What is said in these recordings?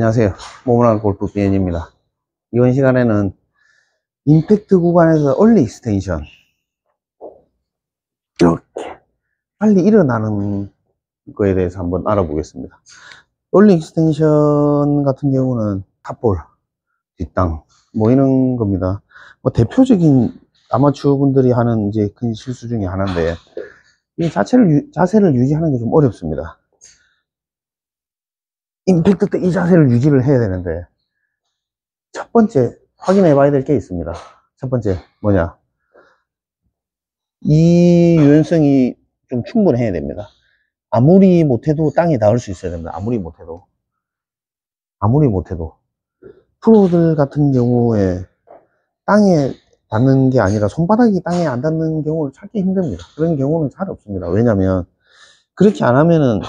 안녕하세요. 모문학 골프 비엔입니다. 이번 시간에는 임팩트 구간에서 early extension 이렇게 빨리 일어나는 거에 대해서 한번 알아보겠습니다. early extension 같은 경우는 top ball, 뒷땅 뭐 이런 겁니다. 뭐 대표적인 아마추어 분들이 하는 이제 큰 실수 중에 하나인데 이 자체를 유- 자세를 유지하는 게 좀 어렵습니다. 임팩트 때 이 자세를 유지를 해야 되는데 첫 번째 확인해 봐야 될 게 있습니다. 첫 번째 뭐냐 이 유연성이 좀 충분해야 됩니다. 아무리 못해도 땅에 닿을 수 있어야 됩니다. 아무리 못해도 아무리 못해도 프로들 같은 경우에 땅에 닿는 게 아니라 손바닥이 땅에 안 닿는 경우를 찾기 힘듭니다. 그런 경우는 잘 없습니다. 왜냐면 그렇게 안 하면은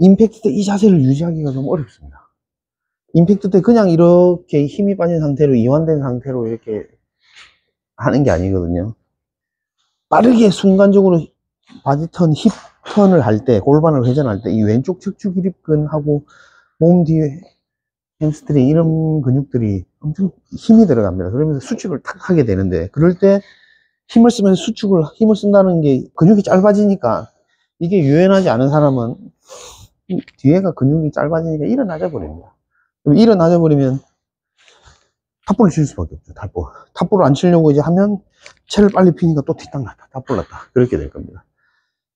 임팩트 때 이 자세를 유지하기가 좀 어렵습니다. 임팩트 때 그냥 이렇게 힘이 빠진 상태로 이완된 상태로 이렇게 하는 게 아니거든요. 빠르게 순간적으로 body turn, hip turn을 할 때, 골반을 회전할 때 이 왼쪽 척추 기립근하고 몸 뒤에 햄스트링 이런 근육들이 엄청 힘이 들어갑니다. 그러면서 수축을 탁 하게 되는데 그럴 때 힘을 쓰면 수축을 힘을 쓴다는 게 근육이 짧아지니까 이게 유연하지 않은 사람은 이 뒤에가 근육이 짧아지니까 일어나져 버립니다. 그럼 일어나져 버리면 탑볼을 칠 수밖에 없죠. 탑볼. 탑볼을 안 치려고 이제 하면 채를 빨리 피니까 또 뒷땅 났다. 탑볼 났다. 그렇게 될 겁니다.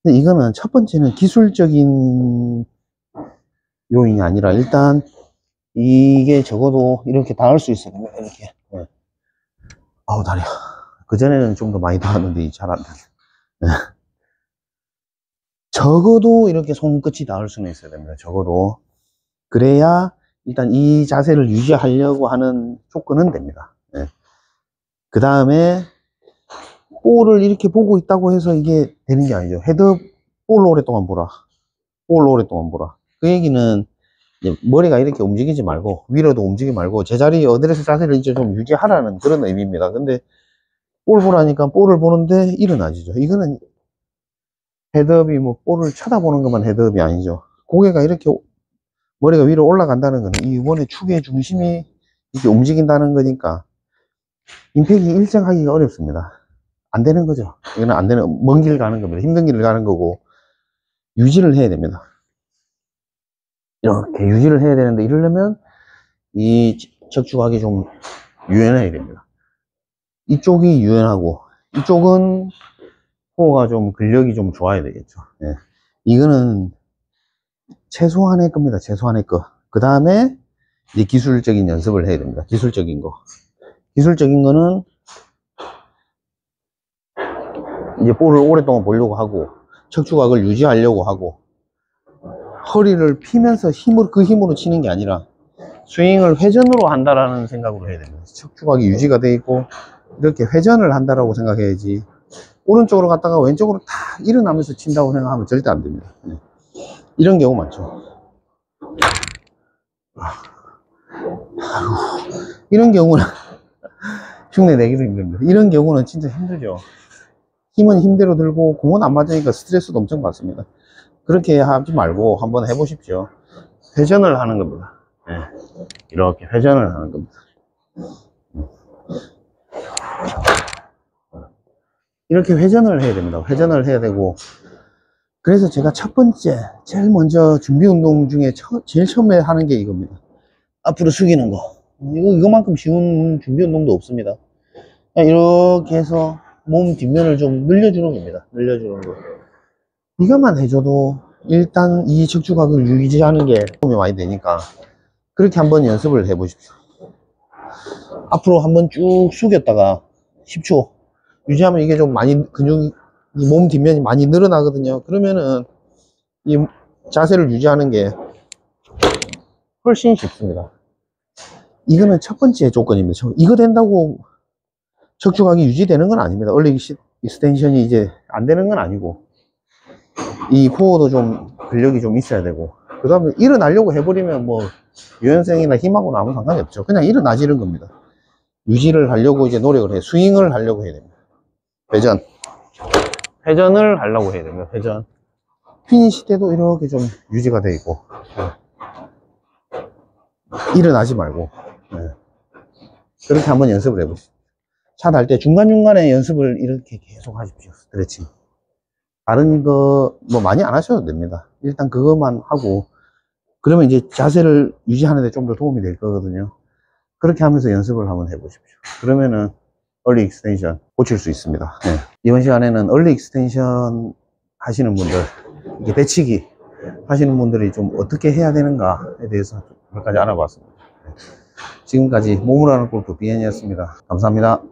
근데 이거는 첫 번째는 기술적인 요인이 아니라 일단 이게 적어도 이렇게 닿을 수 됩니다. 이렇게. 네. 아우, 다리야. 그전에는 좀 더 많이 닿았는데 잘 안 닿네. 네. 적어도 이렇게 손끝이 닿을 수는 있어야 됩니다. 적어도. 그래야 일단 이 자세를 유지하려고 하는 조건은 됩니다. 그 다음에 볼을 이렇게 보고 있다고 해서 이게 되는 게 아니죠. 헤드 볼로 오랫동안 보라. 볼로 오랫동안 보라. 그 얘기는 머리가 이렇게 움직이지 말고 위로도 움직이지 말고 제자리 어드레스 자세를 이제 좀 유지하라는 그런 의미입니다. 근데 볼 보라니까 볼을 보는데 일어나지죠. 이거는 헤드업이 뭐 볼을 쳐다보는 것만 헤드업이 아니죠. 고개가 이렇게 오- 머리가 위로 올라간다는 거는 이 원의 축의 중심이 이렇게 움직인다는 거니까 임팩이 일정하기가 어렵습니다. 안 되는 거죠. 이거는 안 되는 먼 길 가는 겁니다. 힘든 길을 가는 거고 유지를 해야 됩니다. 이렇게 유지를 해야 되는데 이러려면 이 척추각이 좀 유연해야 됩니다. 이쪽이 유연하고 이쪽은 코어가 좀 근력이 좀 좋아야 되겠죠. 예. 이거는 최소한의 겁니다. 최소한의 거. 그 다음에 이제 기술적인 연습을 해야 됩니다. 기술적인 거. 기술적인 거는 이제 볼을 오랫동안 보려고 하고 척추각을 유지하려고 하고 허리를 피면서 힘을 그 힘으로 치는 게 아니라 스윙을 회전으로 한다라는 생각으로 해야 됩니다. 척추각이 유지가 돼 있고 이렇게 회전을 한다라고 생각해야지 오른쪽으로 갔다가 왼쪽으로 다 일어나면서 친다고 생각하면 절대 안 됩니다. 네. 이런 경우 많죠. 아이고, 이런 경우는 흉내 내기도 힘듭니다. 이런 경우는 진짜 힘들죠. 힘은 힘대로 들고 공은 안 맞으니까 스트레스도 엄청 받습니다. 그렇게 하지 말고 한번 해보십시오. 회전을 하는 겁니다. 예. 이렇게 회전을 하는 겁니다. 이렇게 회전을 해야 됩니다. 회전을 해야 되고 그래서 제가 첫 번째 제일 먼저 준비 운동 중에 처- 제일 처음에 하는 게 이겁니다. 앞으로 숙이는 거. 이거 이거만큼 쉬운 준비 운동도 없습니다. 이렇게 해서 몸 뒷면을 좀 늘려주는 겁니다. 늘려주는 거. 이것만 해줘도 일단 이 척추각을 유지하는 게 도움이 많이 되니까 그렇게 한번 연습을 해보십시오. 앞으로 한번 쭉 숙였다가 10초 유지하면 이게 좀 많이 근육이 이몸 뒷면이 많이 늘어나거든요. 그러면은 이 자세를 유지하는 게 훨씬 쉽습니다. 이거는 첫 번째 조건입니다. 저- 이거 된다고 척추각이 유지되는 건 아닙니다. early extension이 이제 안 되는 건 아니고 이 코어도 좀 근력이 좀 있어야 되고 그 다음에 일어나려고 해버리면 뭐 유연성이나 힘하고는 아무 상관이 없죠. 그냥 일어나지는 겁니다. 유지를 하려고 이제 노력을 해 스윙을 하려고 해야 됩니다. 회전 회전을 하려고 해야 됩니다. 회전 피니시 때도 이렇게 좀 유지가 돼 있고 일어나지 말고 예. 그렇게 한번 연습을 해보시죠. 차탈때 중간중간에 연습을 이렇게 계속 하십시오. 스트레칭. 다른 거 뭐 많이 안 하셔도 됩니다. 일단 그것만 하고 그러면 이제 자세를 유지하는 데 좀 더 도움이 될 거거든요. 그렇게 하면서 연습을 한번 해보십시오. 그러면은 early extension 고칠 수 있습니다. 네. 이번 시간에는 early extension 하시는 분들, 이게 배치기 하시는 분들이 좀 어떻게 해야 되는가에 대해서 몇 가지 알아봤습니다. 네. 지금까지 몸을 하는 골프 비엔이었습니다. 감사합니다.